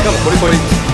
しかもこれこれ